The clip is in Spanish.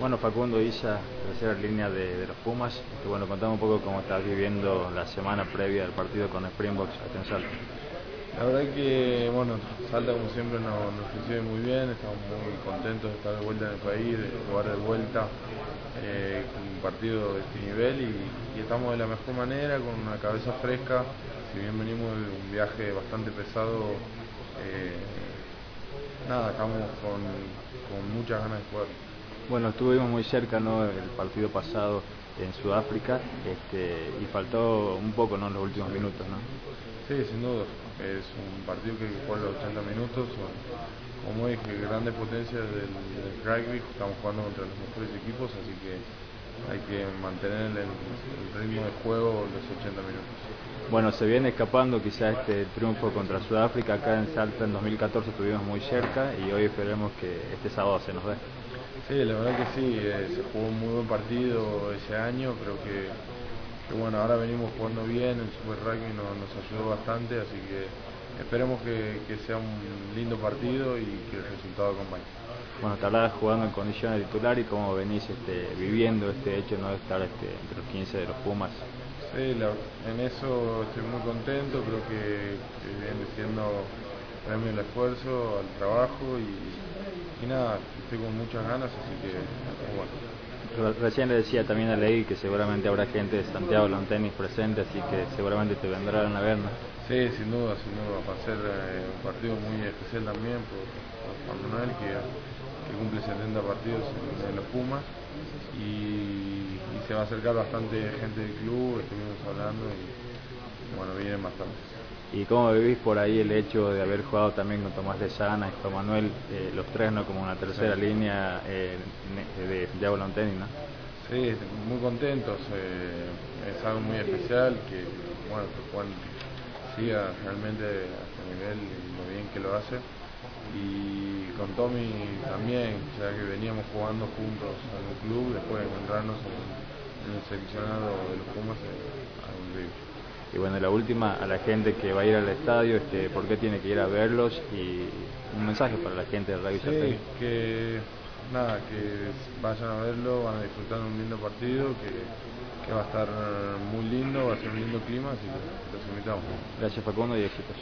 Bueno, Facundo Isa, tercera línea de, los Pumas. Que bueno, contame un poco cómo estás viviendo la semana previa del partido con Springboks acá en Salta. La verdad que, bueno, Salta como siempre nos, recibe muy bien, estamos muy contentos de estar de vuelta en el país, de jugar de vuelta eh, con un partido de este nivel y, estamos de la mejor manera, con una cabeza fresca, si bien venimos de un viaje bastante pesado, eh, nada, estamos con muchas ganas de jugar. Bueno, estuvimos muy cerca ¿no? el partido pasado en Sudáfrica este, y faltó un poco ¿no? en los últimos minutos. ¿no? Sí, sin duda. Es un partido que juega los 80 minutos. Como dije, grandes potencias del, rugby. Estamos jugando contra los mejores equipos, así que hay que mantener el, ritmo de juego los 80 minutos. Bueno, se viene escapando quizá este triunfo contra Sudáfrica. Acá en Salta en 2014 estuvimos muy cerca y hoy esperemos que este sábado se nos dé. Sí, la verdad que sí, eh, se jugó un muy buen partido ese año, creo que, bueno, ahora venimos jugando bien, el Super Rugby nos, nos ayudó bastante, así que esperemos que, sea un lindo partido y que el resultado acompañe. Bueno, te hablabas jugando en condiciones de titular y cómo venís este, viviendo este hecho ¿no? de estar este, entre los 15 de los Pumas. Sí, en eso estoy muy contento, creo que, que viene siendo premio el esfuerzo, al trabajo y y nada, estoy con muchas ganas, así que bueno. Recién le decía también a Ley que seguramente habrá gente de Santiago Lontenis presente, así que seguramente te vendrán a ver, Sí, sin duda, sin duda. Va a ser eh, un partido muy especial también por, Juan Manuel, que, cumple 70 partidos en, los Pumas. Y, se va a acercar bastante gente del club, estuvimos hablando y bueno, vienen bastante. ¿Y cómo vivís por ahí el hecho de haber jugado también con Tomás Lezana y con Manuel, eh, los tres, ¿no? Como una tercera línea eh, de Diego Lontenis, ¿no? Sí, muy contentos. Eh, es algo muy especial que, bueno, que Juan siga realmente a este nivel lo bien que lo hace. Y con Tommy también, ya que veníamos jugando juntos en el club, después de encontrarnos en, el seleccionado de los Pumas, un y bueno, la última a la gente que va a ir al estadio, este, por qué tiene que ir a verlos y un mensaje para la gente del Radio sí, que nada, que vayan a verlo, van a disfrutar de un lindo partido, que, que va a estar muy lindo, va a ser un lindo clima, así que los invitamos. Gracias Facundo y éxitos.